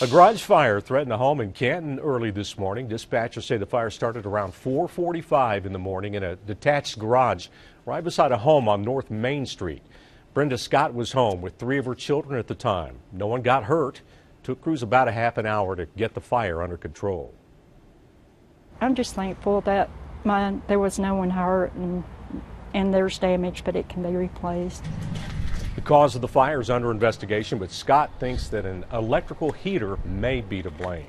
A garage fire threatened a home in Canton early this morning. Dispatchers say the fire started around 4:45 in the morning in a detached garage right beside a home on North Main Street. Brenda Scott was home with three of her children at the time. No one got hurt. Took crews about a half an hour to get the fire under control. I'm just thankful that my, there was no one hurt and, and there's damage, but it can be replaced. The cause of the fire is under investigation, but Scott thinks that an electrical heater may be to blame.